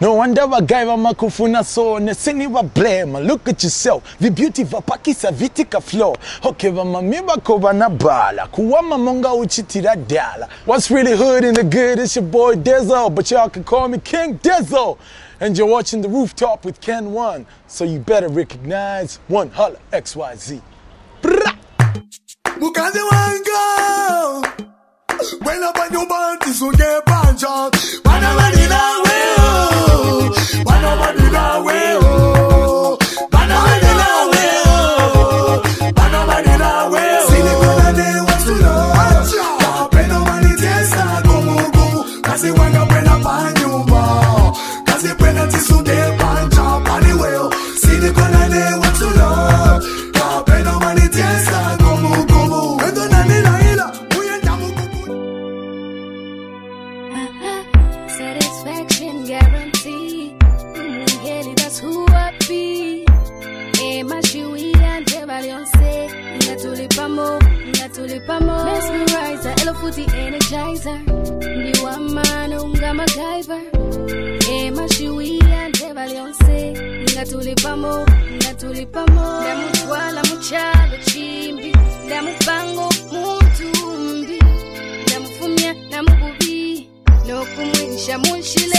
No wonder bagaiva makufuna so with blame. look at yourself The beauty vibeuty vapakisa vitika flow okay vamami vako vana bala kuwama monga uchitira dala what's really hood and the good it's your boy Dezo. but y'all can call me King Dezo. and you're watching The Rooftop with Ken One so you better recognize One Holla XYZ Bra! When up on your band, it's will get punch out. One over the way, oh. one the way, oh. Balenciaga. Ngatuli pamo, ngatuli pamo. Mesmerizer, elo futi energizer. Ndi wa maana unga MacGyver. E eh, mashui ya nde Balenciaga. Ngatuli pamo, ngatuli pamo. Ndamutwala muchalo chimbi. Ndamupango muntumbi. Ndamufumya namukubi. Nokumwinsha munshile.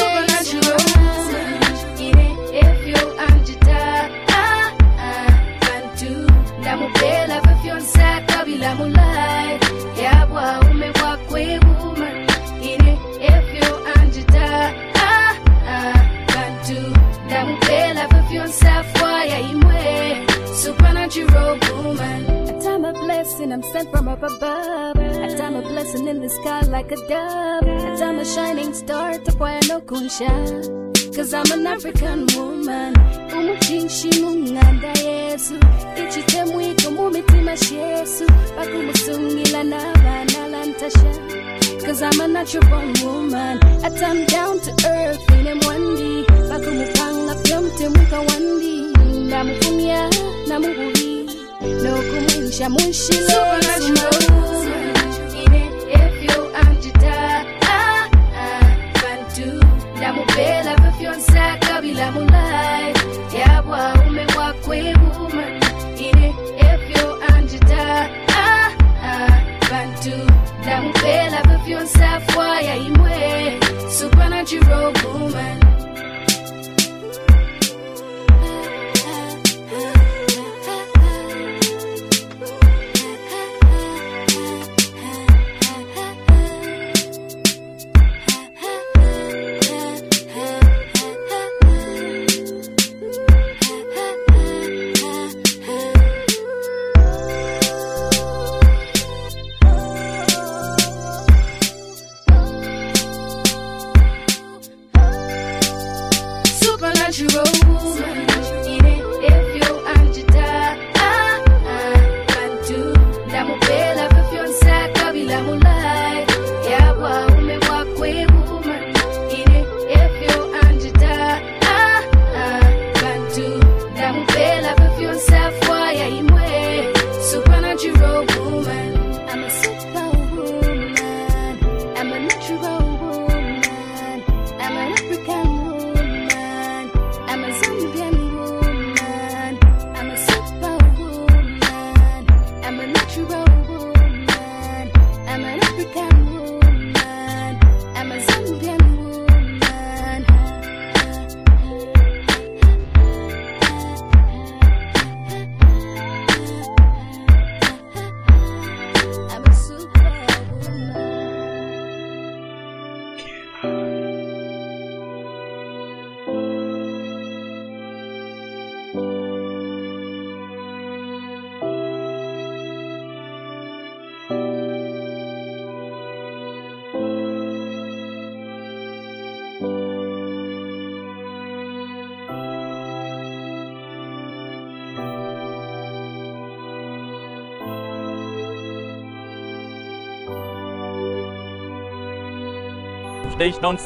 Non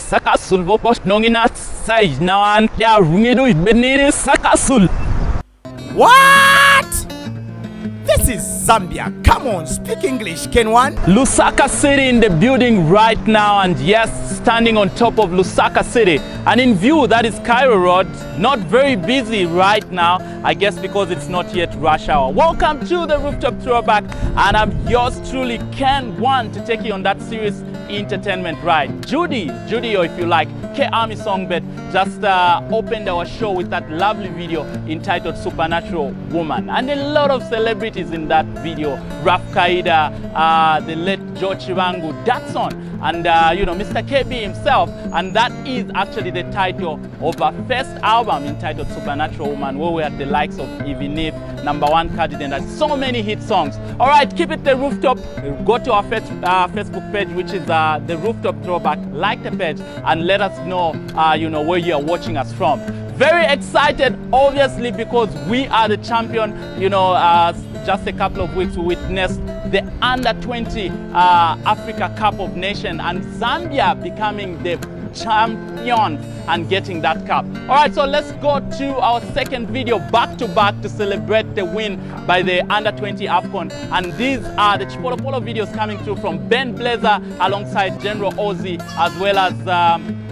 sakasul sakasul. What? This is Zambia. Come on, speak English, can one? Lusaka City in the building right now, and yes, standing on top of Lusaka City. And in view, that is Cairo Road. Not very busy right now, I guess because it's not yet rush hour. Welcome to the Rooftop Throwback and I'm yours truly, Ken One, to take you on that serious entertainment ride. Judy, Judy, or if you like, K Army Songbird, just uh, opened our show with that lovely video entitled Supernatural Woman. And a lot of celebrities in that video. Raf Kaida, uh, the late George Chivangu, Datson, and uh, you know, Mr. KB himself. And that is actually the title of our first album entitled Supernatural Woman, where we had the likes of Evie Nip, Number One Cardinal, and so many hit songs. All right, keep it the rooftop. Go to our uh, Facebook page, which is uh, the Rooftop Throwback. Like the page and let us know, uh, you know, where you are watching us from. Very excited, obviously, because we are the champion. You know, uh, just a couple of weeks we witnessed the under 20 uh, Africa Cup of Nations and Zambia becoming the champions and getting that cup. All right, so let's go to our second video back to back to celebrate the win by the under 20 AFCON. And these are the Chipolopolo videos coming through from Ben Blazer alongside General Ozzy as well as. Um,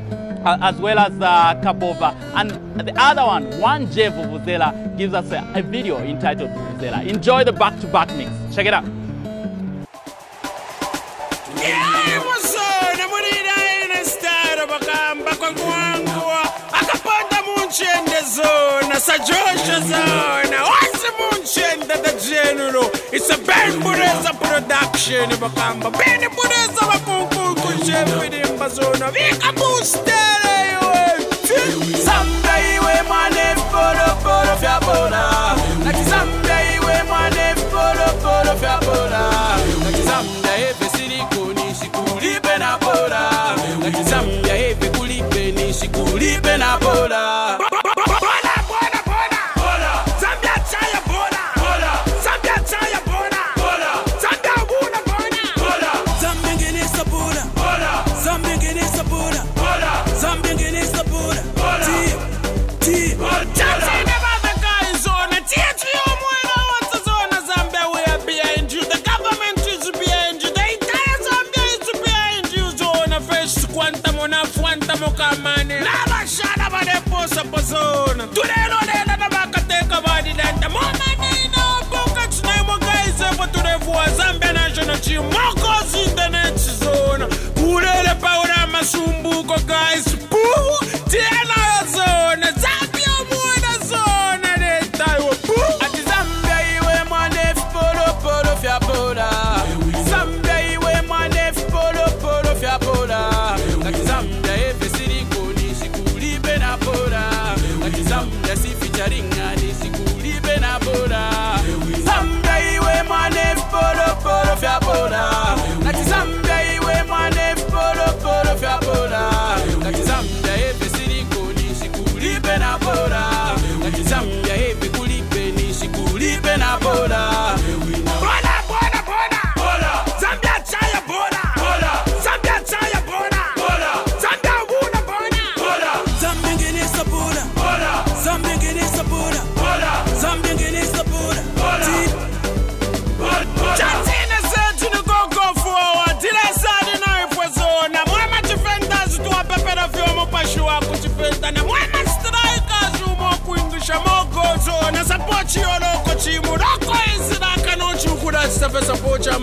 as well as uh, Kabova. And the other one, one J Vuvuzela, gives us a, a video entitled Vuvuzela. Enjoy the back-to-back mix. Check it out. general it's a ben bureza production ben bureza bakunkunkushepidimba zona vika bustere iwe Zambia iwe mane poro poro fya pora Like Zambia iwe mane poro poro fya pora Like Zambia eve siriko nishikulipe na pora Like Zambia eve kulipe nishikulipe na pora national team. Mokos in the net zona. Kulele paura masumbuko guys.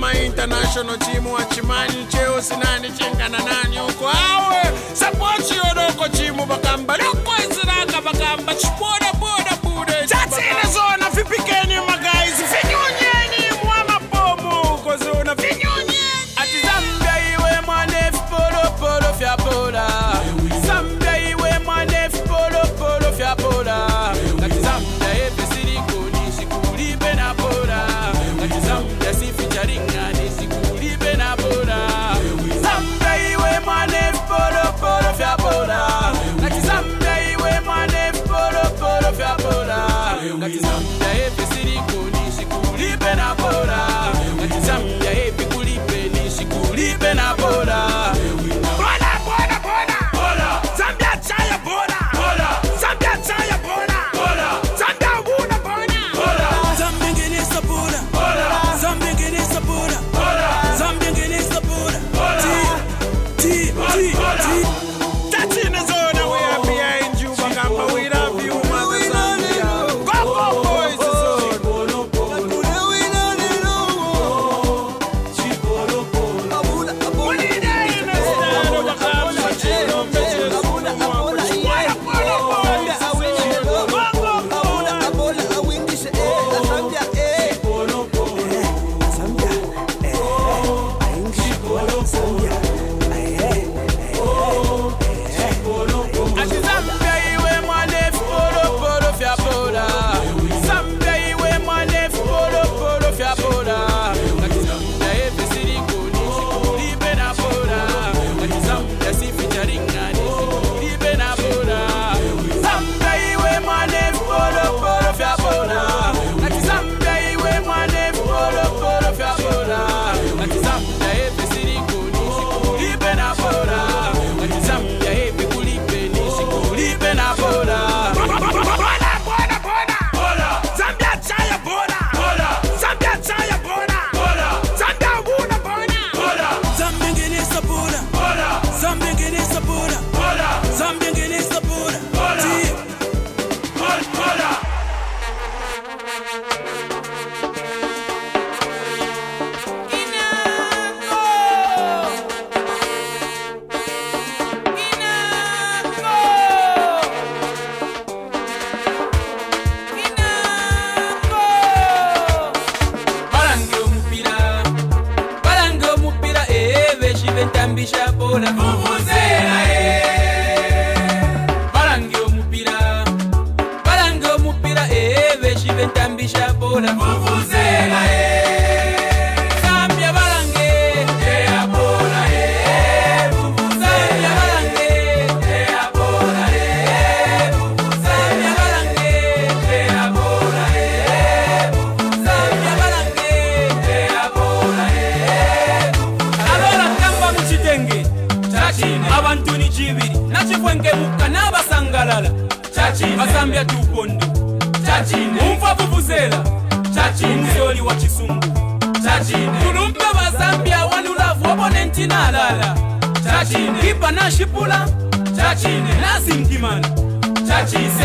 Ma international chimu wa chimani cheo sinani chengana nani uko awe. you know kavuvuzela cacimsoli wa chisungu. Tulumbe bazambia wanulavu wabonenti nalala ipa nashipula ha,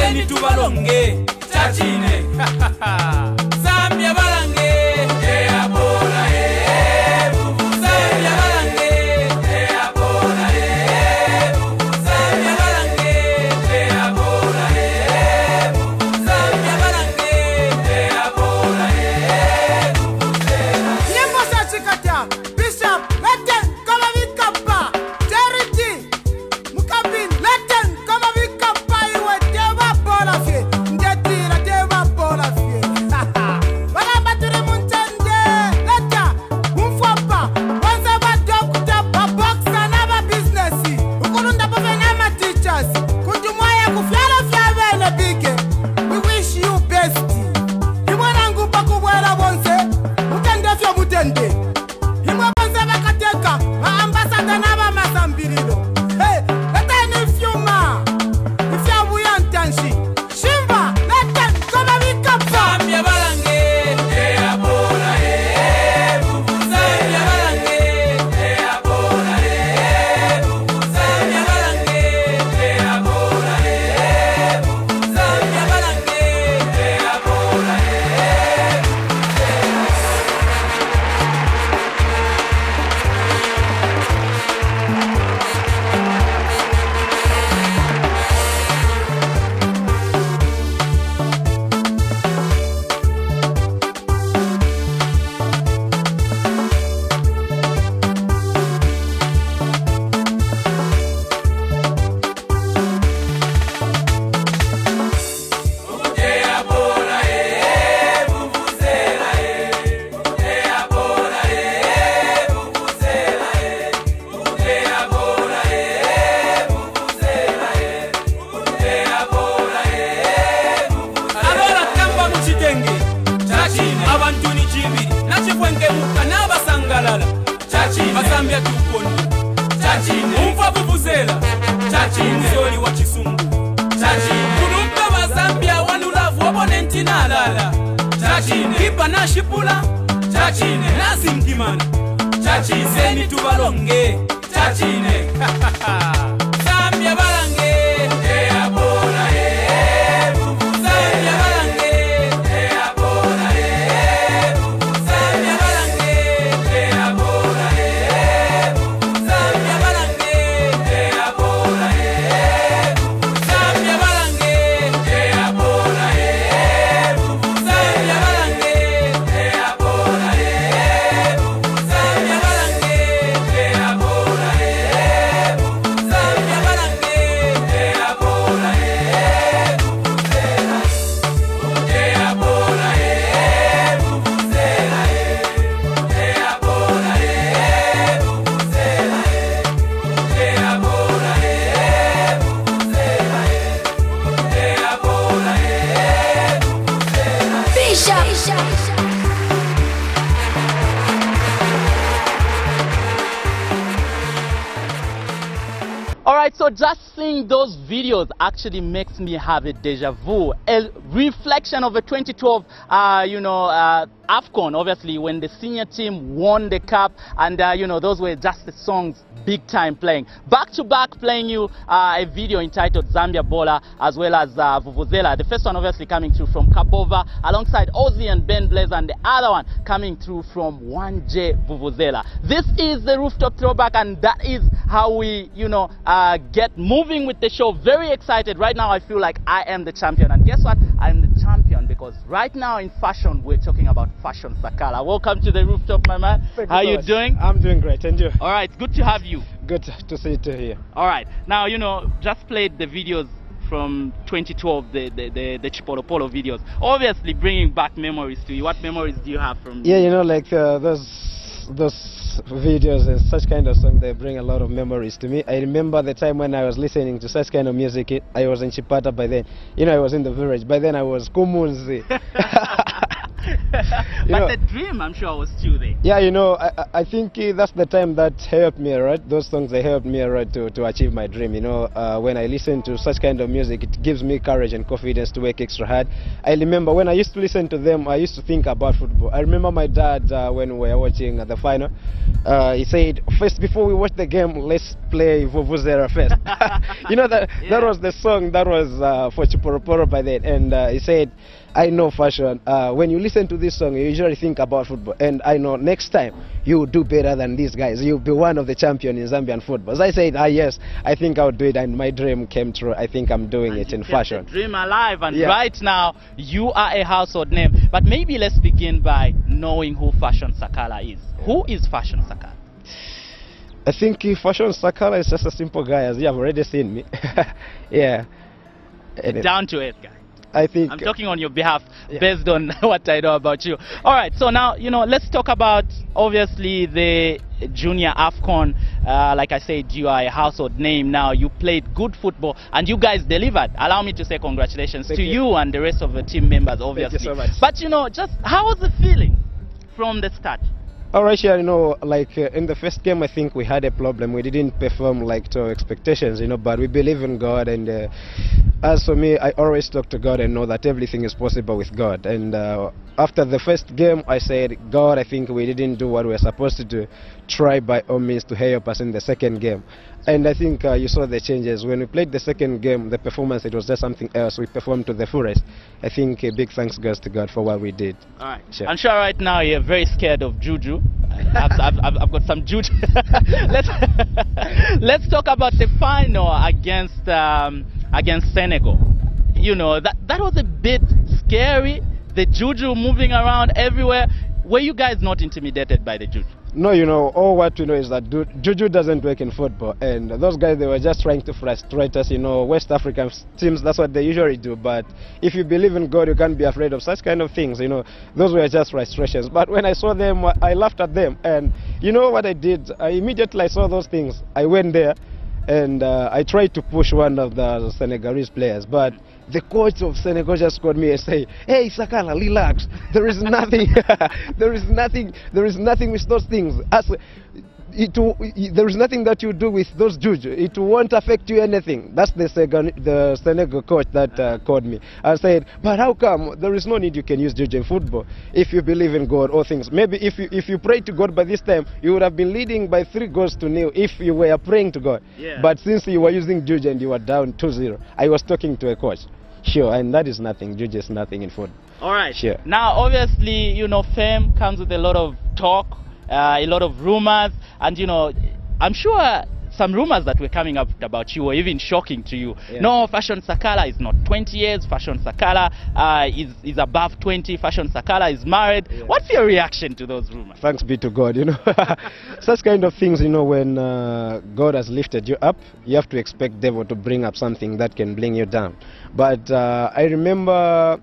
ha, tubalonge. videos actually makes me have a deja vu, a reflection of a 2012, uh, you know, uh, AFCON, obviously, when the senior team won the cup, and, uh, you know, those were just the songs big time playing. Back to back playing you uh, a video entitled Zambia Bola, as well as uh, Vuvuzela. The first one obviously coming through from Kabova, alongside Ozzy and Ben Blaze, and the other one coming through from 1J Vuvuzela. This is the rooftop throwback, and that is how we, you know, uh, get moving with the show. Very excited. Right now, I feel like I am the champion. And guess what? I'm the champion because right now in fashion, we're talking about Fashion Sakala. Welcome to the rooftop, my man. how you doing? I'm doing great, and you? All right, good to have you. Good to see you here. All right. Now, you know, just played the videos from 2012, the, the, the, the Chipolopolo videos. Obviously, bringing back memories to you. What memories do you have from Yeah, you know, like uh, those those videos and such kind of song, they bring a lot of memories to me. I remember the time when I was listening to such kind of music. I was in Chipata by then. You know, I was in the village. By then, I was Kumunzi. but know- the dream, I'm sure, was still there. Yeah, you know, I, I- think uh, that's the time that helped me, right? Those songs, they helped me, right, to, to achieve my dream. You know, uh, when I listen to such kind of music, it gives me courage and confidence to work extra hard. I remember when I used to listen to them, I used to think about football. I remember my dad, uh, when we were watching the final, uh, he said, first, before we watch the game, let's play Vuvuzela first. you know, that, that was the song that was uh, for Chiporoporo by then. And uh, he said, I know fashion. Uh, when you listen to this song, you usually think about football. And I know next time you will do better than these guys. You'll be one of the champion in Zambian football. So I said, ah, yes, I think I'll do it. And my dream came true. I think I'm doing it in fashion. dream alive and Yeah. right now you are a household name but maybe let's begin by knowing who fashion sakala is who is fashion sakala I think fashion Sakala is just a simple guy, as you have already seen me. yeah. And down to earth guy I think. i'm talking on your behalf based on what i know about you all right so now you know let's talk about obviously the junior afcon uh, like i said you are a household name now you played good football and you guys delivered allow me to say congratulations Thank to you. you and the rest of the team members obviously so much. but you know just how was the feeling from the start All right, yeah, you know, like uh, in the first game, I think we had a problem. We didn't perform like to our expectations, you know, but we believe in God. And uh, as for me, I always talk to God and know that everything is possible with God. And uh, after the first game, I said, God, I think we didn't do what we were supposed to do. Try by all means to help us in the second game. And I think uh, you saw the changes. When we played the second game, the performance, it was just something else. We performed to the fullest. I think a big thanks goes to God for what we did. All right. Sure. I'm sure right now you're very scared of Juju. I've, I've, I've, I've got some Juju. let's let's talk about the final against um, against Senegal. You know that that was a bit scary. The Juju moving around everywhere. Were you guys not intimidated by the Juju? No, you know, all what we know is that Juju doesn't work in football. And those guys, they were just trying to frustrate us. You know, West African teams, that's what they usually do. But if you believe in God, you can't be afraid of such kind of things. You know, those were just frustrations. But when I saw them, I laughed at them. And you know what I did? I immediately I saw those things. I went there and uh, I tried to push one of the Senegalese players. But the coach of Senegal just called me and say, "Hey, Sakala, relax. There is nothing. there is nothing. There is nothing with those things. As it, there is nothing that you do with those juju. It won't affect you anything." That's the Senegal, the Senegal coach that uh, called me. I said, "But how come there is no need you can use juju in football if you believe in God or things? Maybe if you if you pray to God by this time, you would have been leading by three goals to nil if you were praying to God. Yeah. But since you were using juju and you were down 2-0, I was talking to a coach." Sure, and that is nothing. Juju is nothing in food. All right. Sure. Now, obviously, you know, fame comes with a lot of talk, uh, a lot of rumors, and you know, I'm sure some rumors that were coming up about you were even shocking to you. Yeah. No, Fashion Sakala is not 20 years. Fashion Sakala uh, is is above 20. Fashion Sakala is married. Yeah. What's your reaction to those rumors? Thanks be to God, you know. Such kind of things, you know, when uh, God has lifted you up, you have to expect devil to bring up something that can bring you down. But uh, I remember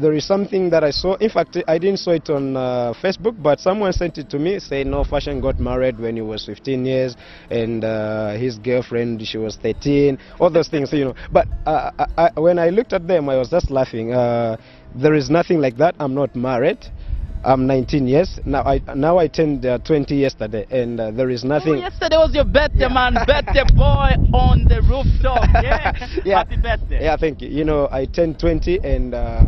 there is something that I saw. In fact, I didn't saw it on uh, Facebook, but someone sent it to me saying, no, Fashion got married when he was 15 years, and uh, his girlfriend, she was 13, all those things, you know. But uh, I, I, when I looked at them, I was just laughing. Uh, there is nothing like that. I'm not married. I'm 19 years now. I now I turned uh, 20 yesterday, and uh, there is Oh, nothing. yesterday was your birthday, man. birthday boy on the rooftop. Yeah. Happy birthday. Yeah, thank you. You know, I turned 20 and uh,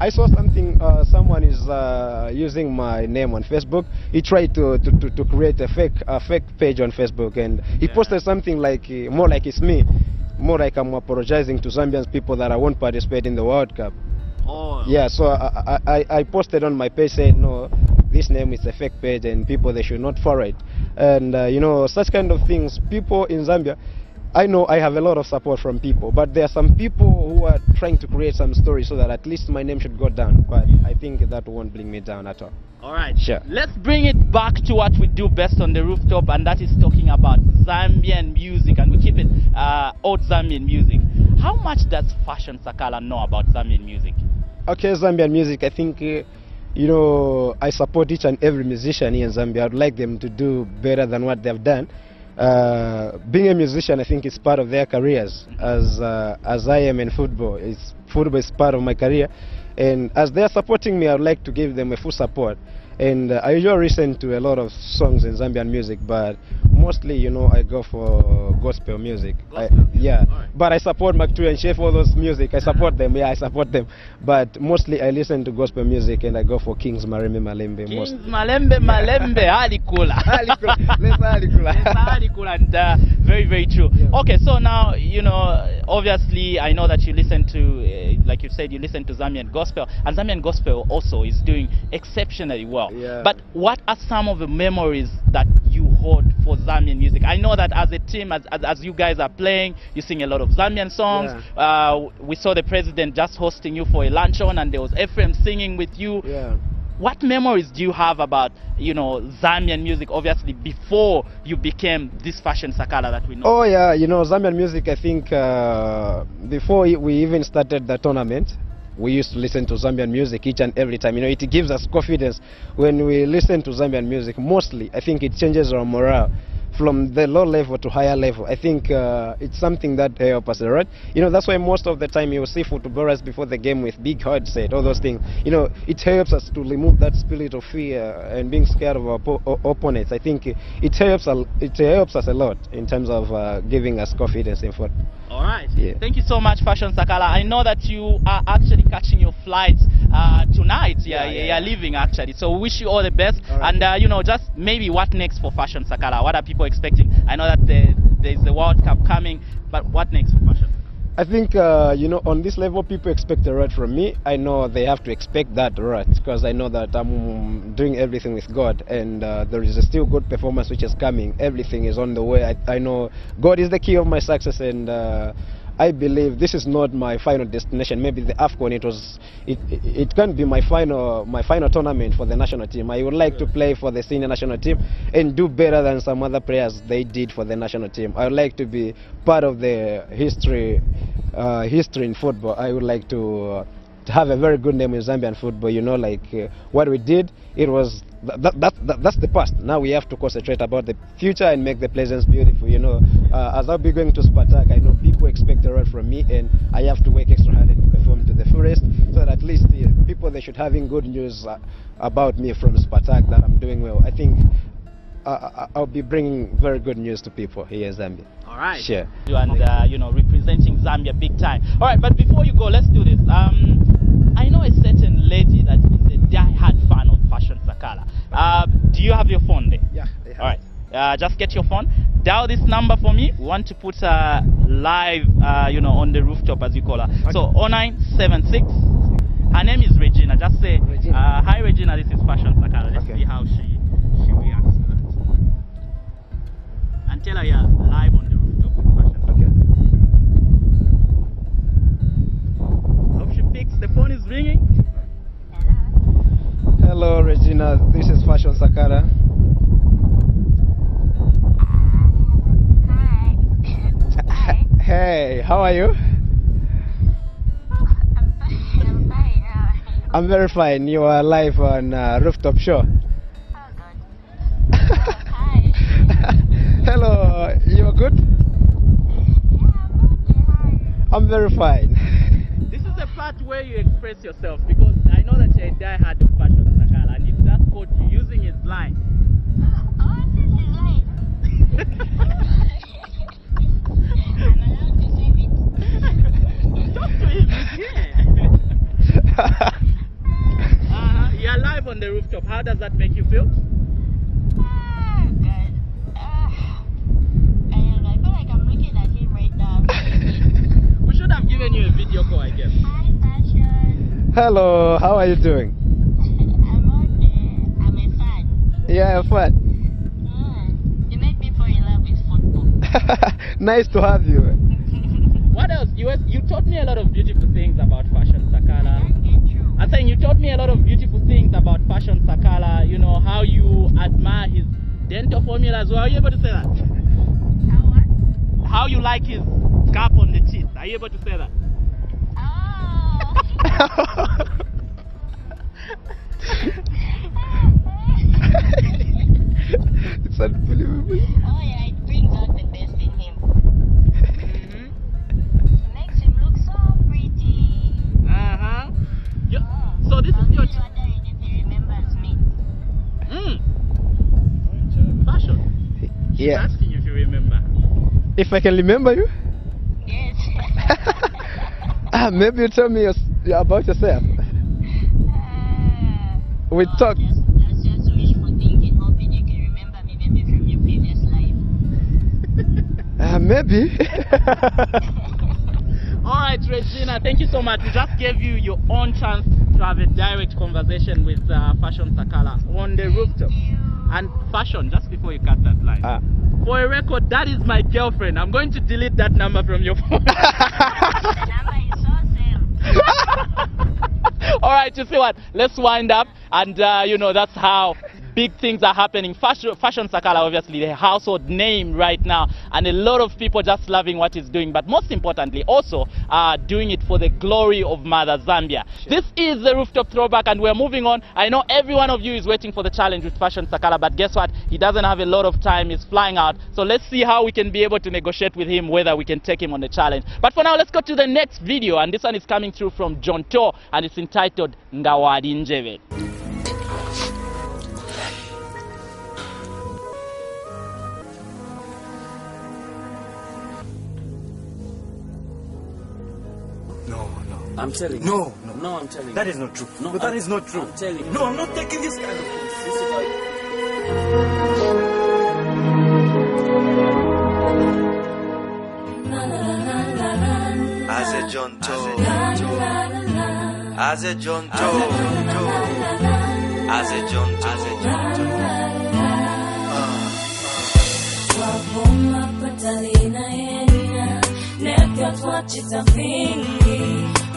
I saw something, uh, someone is uh, using my name on Facebook. He tried to, to, to, to create a fake, a fake page on Facebook and he posted something like, uh, more like it's me, more like I'm apologizing to Zambian people that I won't participate in the World Cup. Oh. Yeah, so I, I, I- I posted on my page saying, no, this name is a fake page and people they should not follow it. And uh, you know such kind of things. People in Zambia, I know I have a lot of support from people, but there are some people who are trying to create some story so that at least my name should go down. But I think that won't bring me down at all. All right. Sure. Let's bring it back to what we do best on the rooftop, and that is talking about Zambian music, and we keep it uh, old Zambian music. How much does Fashion Sakala know about Zambian music? Okay, Zambian music. I think, uh, you know, I support each and every musician here in Zambia. I'd like them to do better than what they've done. Uh, being a musician, I think, is part of their careers. As uh, as I am in football, it's football is part of my career, and as they are supporting me, I'd like to give them a full support. And uh, I usually listen to a lot of songs in Zambian music, but mostly, you know, I go for gospel music. I, yeah, but I support Macky 2 and Chef, all those music. I support them. Yeah, I support them. But mostly, I listen to gospel music, and I go for Kings Marembe Malembe. Kings Most. Malembe Malembe Alikula. Alikula. Alikula. Alikula. And, uh, very, very true. Okay, so now, you know, obviously, I know that you listen to, uh, like you said, you listen to Zambian gospel, and Zambian gospel also is doing exceptionally well. Yeah. But what are some of the memories that you hold for Zambian music? I know that as a team, as, as, as you guys are playing, you sing a lot of Zambian songs. Uh, we saw the president just hosting you for a luncheon, and there was Ephraim singing with you. Yeah. What memories do you have about, you know, Zambian music, obviously, before you became this fashion Sakala that we know? Oh yeah, you know Zambian music. I think uh, before we even started the tournament, we used to listen to Zambian music each and every time. You know, it gives us confidence when we listen to Zambian music. Mostly, I think it changes our morale from the low level to higher level. I think uh, it's something that helps us lot. You know, that's why most of the time you will see footballers before the game with big headset, all those things. You know, it helps us to remove that spirit of fear and being scared of our po- opponents. I think it helps. A, it helps us a lot in terms of uh, giving us confidence in football. All right. Yeah. Thank you so much, Fashion Sakala. I know that you are actually catching your flight uh, tonight. Yeah, Yeah, yeah, yeah, leaving actually. So we wish you all the best. And uh, you know, just maybe what next for Fashion Sakala? What are people expecting? I know that the, there's the World Cup coming, but what next for Fashion? I think, uh, you know, on this level, people expect a lot from me. I know they have to expect that right because I know that I'm doing everything with God and uh, there is a still good performance which is coming. Everything is on the way. I, I know God is the key of my success and uh, I believe this is not my final destination. Maybe the AFCON, it was, it, it, can be my final, my final tournament for the national team. I would like to play for the senior national team and do better than some other players they did for the national team. I would like to be part of the history, uh, history in football. I would like to, uh, to have a very good name in Zambian football. You know, like uh, what we did, it was that, that, that, that- that's the past. Now we have to concentrate about the future and make the present beautiful. You know, uh, as I'll be going to Spartak, I know people expect a lot from me, and I have to work extra hard and perform to the fullest, so that at least the people they should having good news uh, about me from Spartak that I'm doing well. I think uh, I- I'll be bringing very good news to people here in Zambia. All right. Sure. You and uh, you know representing Zambia big time. All right, but before you go, let's do this. Um, I know a certain lady that is a die-hard fan of Fashion Sakala. Uh, do you have your phone there? Yeah. All right. Uh, just get your phone. Dial this number for me. We want to put uh, live, uh, you know, on the rooftop as you call her. So 0976. Her name is Regina. Just say, Regina. Uh, hi Regina. This is Fashion Sakala. Let's Okay. see how she she reacts to that. And tell her you're live on the rooftop with Fashion Okay. Hope she picks. The phone is ringing. Hello, Regina. This is Fashion Sakala. Hi. Hey, how are you? I'm fine. I'm fine. How are you? I'm very fine. You are live on uh, Rooftop Show. Oh, good. Hi. Hello, you are good? Yeah, I'm okay. How are you? I'm very fine. This is the part you express yourself because I know that you're a die-hard of Fashion Sakala and it's that caught you using his line. Is live. I'm allowed to say it. Talk to him, uh, you're live on the rooftop. How does that make you feel? I feel like I'm looking at him right now. We should have given you a video call, I guess. Hi, Fashion. Hello, how are you doing? I'm okay. I'm Yeah, fun. Mm. You made me fall in love with football. nice to have you. What else? You was- you taught me a lot of beautiful things about fashion Sakala. Get you. I'm saying you taught me a lot of beautiful things about fashion Sakala. You know how you admire his dental formula as well. Are you able to say that? How what? How you like his gap on the teeth? Are you able to say that? Oh. it's unbelievable. oh yeah, it brings out the best in him. It makes him look so pretty. Uh huh. Mm. So this is your. be wondering if he remembers me. Mm. Fashion. She's Yeah. asking if you remember. If I can remember you, Yes. ah, maybe you tell me your, about yourself. Ah. We Oh, talked. Just, that's just wishful thinking, hoping you can remember me maybe from your previous life. Ah, maybe. All right, Regina, thank you so much. We just gave you your own chance to have a direct conversation with uh, Fashion Sakala on the rooftop. And Fashion, just before you cut that line, Ah. for a record, that is my girlfriend. I'm going to delete that number from your phone. All right, you see what? Let's wind up, and uh, you know that's how big things are happening. Fashion, Fashion Sakala, obviously, the household name right now, and a lot of people just loving what he's doing. But most importantly, also uh, doing it for the glory of Mother Zambia. This is the rooftop throwback, and we're moving on. I know every one of you is waiting for the challenge with Fashion Sakala, but guess what? He doesn't have a lot of time. He's flying out, so let's see how we can be able to negotiate with him whether we can take him on the challenge. But for now, let's go to the next video, and this one is coming through from John To, and it's entitled Ngawadi Njeve. I'm telling you. No, no. No, I'm telling you. That is not true. No, No, that I'm- is not true. I'm telling you. No, I'm not taking this kind of thing. This is how As a John Toe. As a John Toe. As a John Toe. As a John Toe. Wavuma patalina yenya Nepya twachita vingi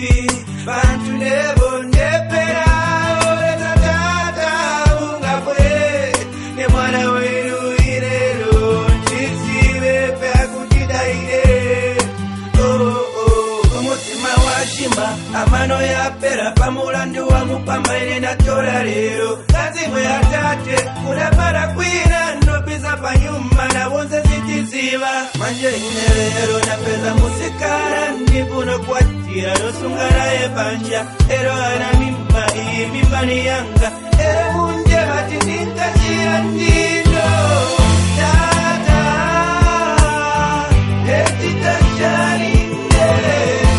ipi bantu nebonepera oletatata ungabwe nemwana wenu irero ndizive pakutidaire umutima oh, oh, washimba amano yapera pamulandi wangu pambaine natora lero. Kazimwe atate unamara kwira ndopiza panyuma nawonzesa siva manje inerero napenda musikara ndipuno kwatira nosungaraye panja ero ana mimba iyi mimba ni yanga. Ere kunje vati ndingachira ndino tata hetitachari nderero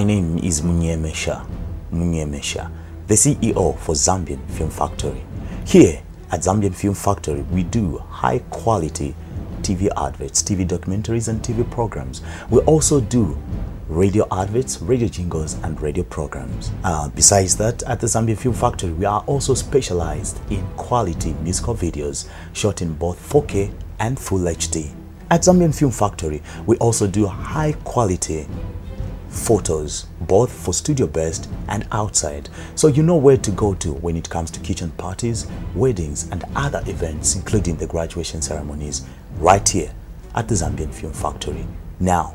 my name is Munyemesha Munyemesha, the CEO for Zambian Film Factory. Here at Zambian Film Factory, we do high quality TV adverts, TV documentaries, and TV programs. We also do radio adverts, radio jingles, and radio programs. Uh, besides that, at the Zambian Film Factory, we are also specialized in quality musical videos shot in both 4K and Full HD. At Zambian Film Factory, we also do high quality photos both for studio best and outside. So you know where to go to when it comes to kitchen parties weddings and other events including the graduation ceremonies right here at the zambian film factory. Now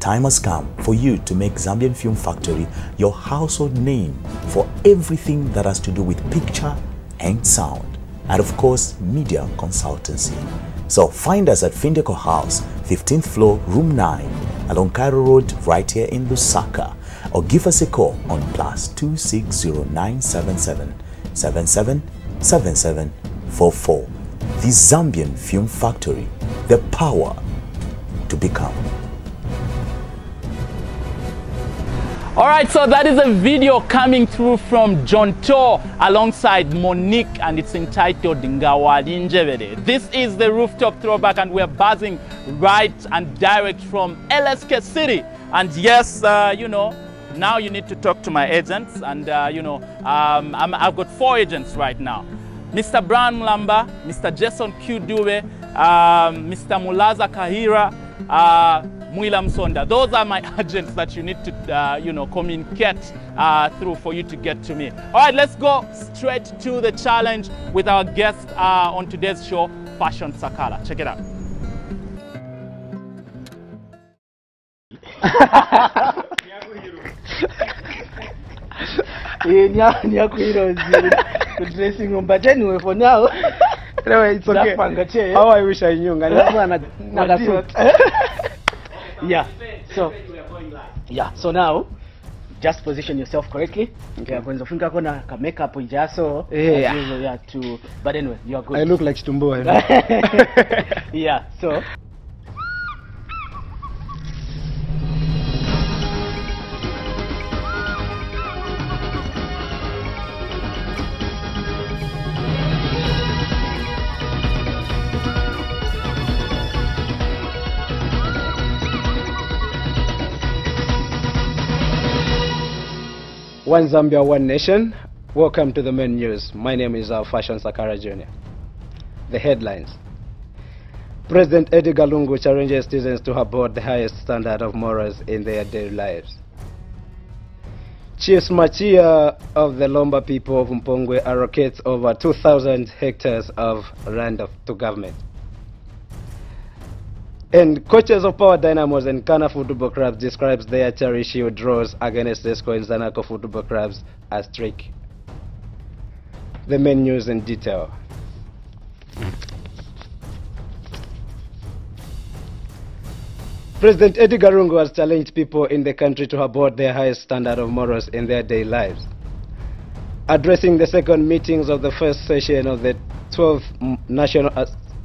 time has come for you to make zambian film factory your household name for everything that has to do with picture and sound and of course media consultancy. So find us at Findeco House, 15th floor, room 9, along Cairo Road, right here in Lusaka. Or give us a call on plus 260977 777744. The Zambian Film Factory, the power to become. All right, so that is a video coming through from John Tor alongside Monique, and it's entitled Ngawali Njebede. This is the rooftop throwback, and we're buzzing right and direct from LSK City. And yes, uh, you know, now you need to talk to my agents, and uh, you know, um, I'm, I've got four agents right now. Mr. Brian Mulamba, Mr. Jason Q. Dube, um, Mr. Mulaza Kahira, uh, Mwila Msonda. Those are my agents that you need to, uh, you know, communicate uh, through for you to get to me. All right, let's go straight to the challenge with our guest uh, on today's show, Fashion Sakala. Check it out. yeah, yeah, yeah, ku dressing room but anyway for now Anyway, it's okay. Che. How I wish I knew. Ndio. yeah so yeah so now just position yourself correctly okay. kwenza ufunga kona ka makeup ijaso Yeah. as usual, yeah to but anyway you are good I look like Stumbo. yeah so One Zambia, one nation. Welcome to the main news. My name is uh, Fashion Sakala Jr. The headlines. President Edgar Lungu challenges citizens to uphold the highest standard of morals in their daily lives. Chief Machia of the Lamba people of Mpongwe allocates over 2,000 hectares of land to government. And coaches of Power Dynamos and Kana football clubs describes their cherished draws against ZESCO and Zanaco football clubs as trick. The main news in detail. President Edgar Lungu has challenged people in the country to uphold their highest standard of morals in their daily lives. Addressing the second meetings of the first session of the 12th National,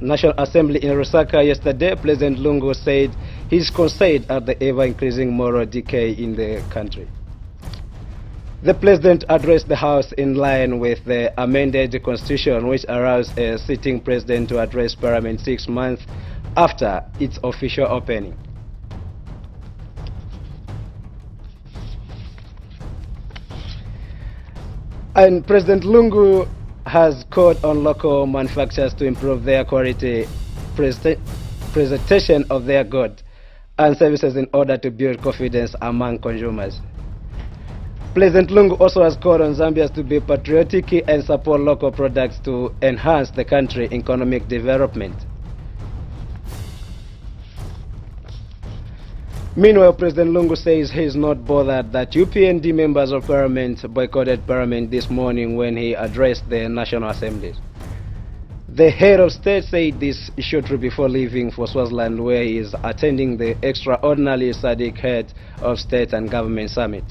National Assembly in Lusaka yesterday, President Lungu said he's concerned at the ever-increasing moral decay in the country. The President addressed the House in line with the amended constitution which allows a sitting president to address Parliament six months after its official opening. And President Lungu has called on local manufacturers to improve their quality prese- presentation of their goods and services in order to build confidence among consumers. President Lungu also has called on Zambians to be patriotic and support local products to enhance the country's economic development. Meanwhile, President Lungu says he is not bothered that UPND members of parliament boycotted parliament this morning when he addressed the National Assembly. The head of state said this shortly before leaving for Swaziland where he is attending the extraordinary SADC head of state and government summit.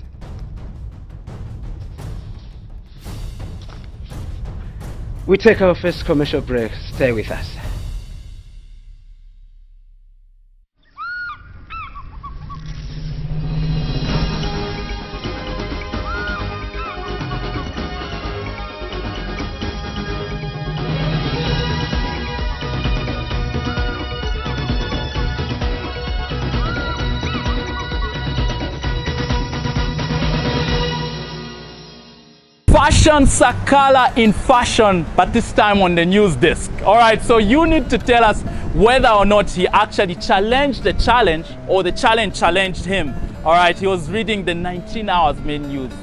We take our first commercial break. Stay with us. Fashion Sakala in fashion, but this time on the news desk. All right, so you need to tell us whether or not he actually challenged the challenge or the challenge challenged him. All right, he was reading the 19 hours main news.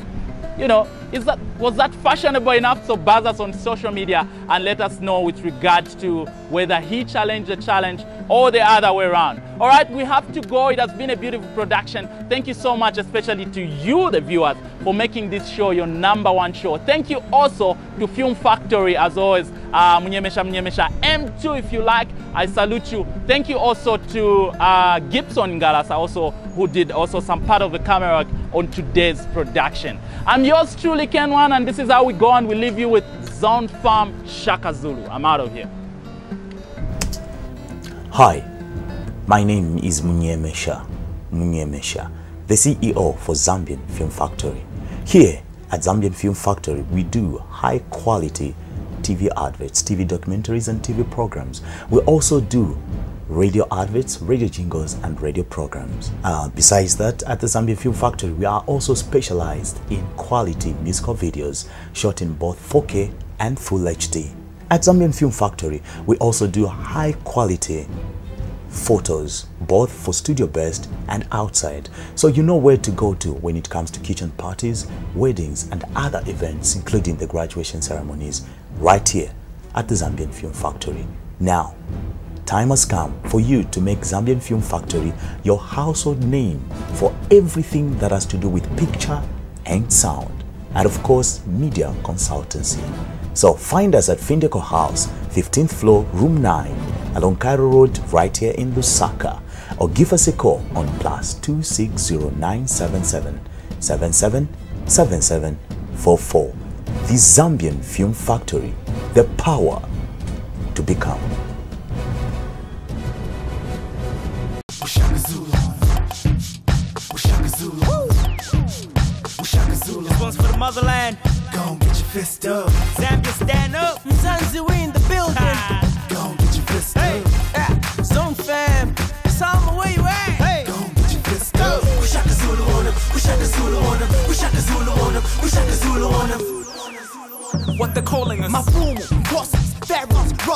You know, is that was that fashionable enough? So buzz us on social media and let us know with regards to whether he challenged the challenge or the other way around. All right, we have to go. It has been a beautiful production. Thank you so much, especially to you, the viewers, for making this show your number one show. Thank you also to Film Factory, as always, uh, Munyemesha Munyemesha M2, if you like. I salute you. Thank you also to uh, Gibson Galasa, also who did also some part of the camera on today's production. I'm yours truly, Ken One, and this is how we go and we leave you with Zone Fam Shaka Zulu. I'm out of here. Hi, my name is Munyemesha Munyemesha, the CEO for Zambian Film Factory. Here at Zambian Film Factory, we do high quality TV adverts, TV documentaries, and TV programs. We also do radio adverts, radio jingles, and radio programs. Uh, besides that, at the Zambian Film Factory, we are also specialized in quality musical videos shot in both 4K and Full HD. At Zambian Film Factory, we also do high quality photos, both for studio based and outside. So you know where to go to when it comes to kitchen parties, weddings, and other events, including the graduation ceremonies, right here at the Zambian Film Factory. Now, time has come for you to make Zambian Film Factory your household name for everything that has to do with picture and sound, and of course, media consultancy. So find us at Findeco House, 15th floor, room 9, along Cairo Road, right here in Lusaka, or give us a call on plus 260977 777744. The Zambian Film Factory, the power to become. Ushaka Zulu. Ushaka Zulu. Ushaka Zulu. This one's for the motherland. Go on, get your fist up. Zambia, stand up. Mzansi, we in the building. Go on, get your fist Hey, up. ah, Zone fam. Salma, where you at? Hey. Go on, get your fist up. Ushaka Zulu on him. Ushaka Zulu on him. Ushaka Zulu on him. Ushaka Zulu on him. What they're calling us. My boom, bosses,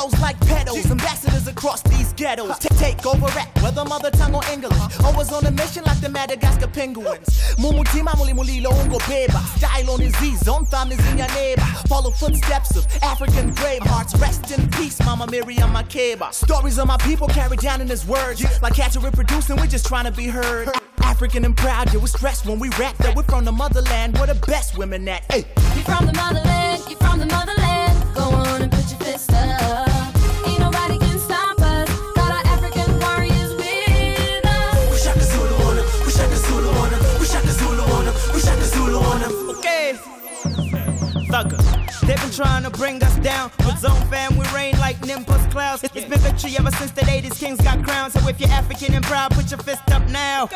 rolls like pedals, ambassadors across these ghettos. Ta- take over rap, whether mother tongue or English. Always on a mission like the Madagascar penguins. Mumutima muli mulilo ungo beba. Style on his Z's, on thumb is in your neighbor. Follow footsteps of African brave hearts. Rest in peace, Mama Miriam Makeba. Stories of my people carried down in his words. Like cats are reproducing, we're just trying to be heard. African and proud, yeah, we're stressed when we rap that we're from the motherland. We're the best women at. Hey. You from the motherland, you from the motherland. Trying to bring us down, but Zone fam, we reign like Nimbus clouds. It's been victory ever since the day these kings got crowned. So if you're African and proud, put your fist up now.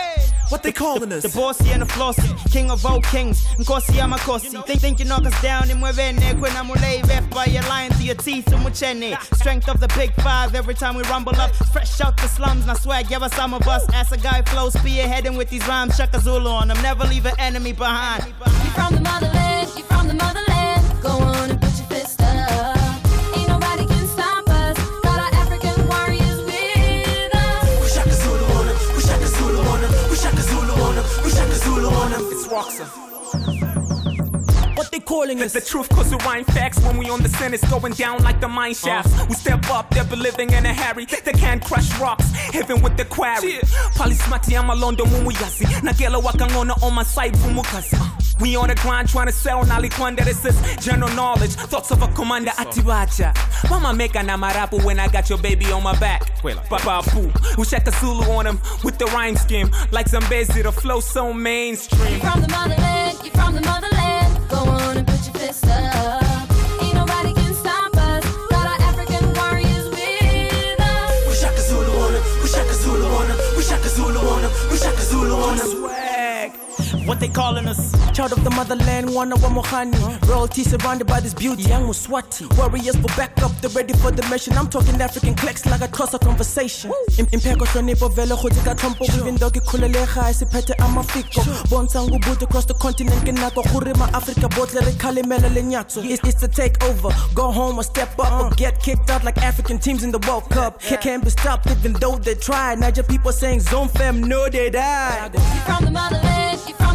What they calling us? The bossy and the flossy, king of all kings. Nkosi amakosi. Think think you knock us down and muevene kwena mulei ref by your lion to your teeth and muchene. Strength of the big five every time we rumble up. Fresh out the slums, now swag, give us some of us. As a guy flow, spearheading with these rhymes, Shaka Zulu on them. Never leave an enemy behind. You from the motherland, What they calling us? The truth cause we rhyme facts when we on the scene, it's going down like the mine uh-huh. shafts. We step up, they're believing in a Harry They can't crush rocks, even with the quarry. Pali smati ama londo mumuyazi. Nagela wakangona on my side fumukazi. We on the grind trying to sell Nali Kwanda. This is general knowledge. Thoughts of a commander Atibacha. Mama make na marapu when I got your baby on my back. Papa poo. We check a Zulu on him with the rhyme scheme. Like Zambezi, the flow so mainstream. You from the motherland, you from the motherland. Go on and put your fist up. What they calling us? Child of the motherland, wana wa mohani. Royalty surrounded by this beauty, young Muswati. Warriors for backup, they're ready for the mission. I'm talking African clicks like a cross a conversation. Im- Impeko hlonipho vele kgotse ka tlhompho. Even though ke kgolelega se phethe a mafiko. Bontshang boboto across the continent ke nako gore ma-africa botlhe re kgalemela lenyatso. It's, the takeover. Go home or step up or uh. get kicked out like african teams in the world cup. Ca- can't be stopped even though they try niger people saying zone fam no they die You from the motherland, you from